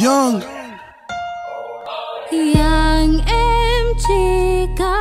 Young. Young what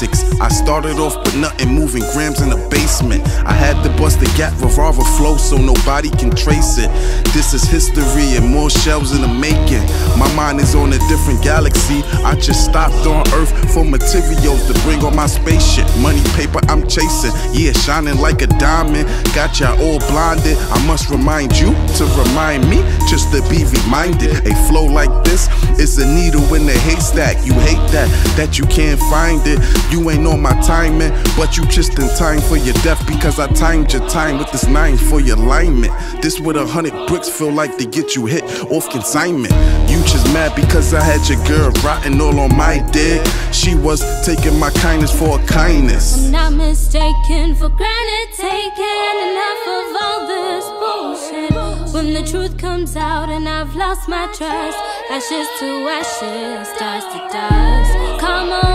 basics. I started off with nothing, moving grams in the basement. I had to bust the gap, revolver flow so nobody can trace it. This is history and more shells in the making. My mind is on a different galaxy. I just stopped on Earth for materials to bring on my spaceship. Money, paper, I'm chasing. Yeah, shining like a diamond. Got ya all blinded. I must remind you to remind me just to be reminded. A flow like this is a needle in the haystack. You hate that, that you can't find it. You ain't on my timing, but you just in time for your death because I timed your time with this nine for your alignment. This with a hundred bricks feel like they get you hit off consignment. You just mad because I had your girl rotting all on my dick. She was taking my kindness for a kindness. I'm not mistaken for granted, taken enough of all this bullshit. When the truth comes out and I've lost my trust, ashes to ashes, dust to dust. Karma walks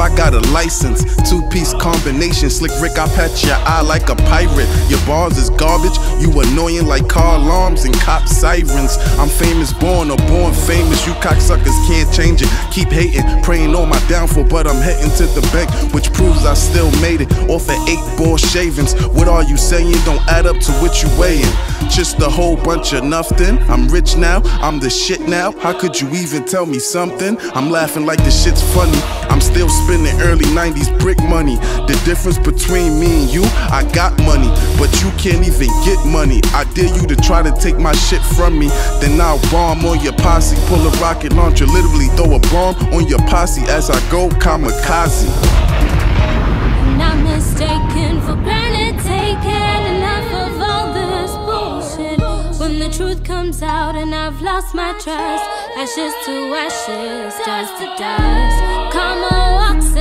I got a license. Two piece combination, slick Rick, I pat your eye like a pirate. Your bars is garbage, you annoying like car alarms and cop sirens. I'm famous born or born famous, you cocksuckers can't change it. Keep hating, praying on my downfall, but I'm heading to the bank, which proves I still made it. Off of eight ball shavings, what are you saying? Don't add up to what you weighing. Just a whole bunch of nothing. I'm rich now, I'm the shit now. How could you even tell me something? I'm laughing like the shit's funny. I'm still spending early 90s brick money. The difference between me and you, I got money, but you can't even get money. I dare you to try to take my shit from me. Then I'll bomb on your posse, pull a rocket launcher, literally throw a bomb on your posse as I go kamikaze. Comes out and I've lost my trust, ashes to ashes, dust to dust. Karma walks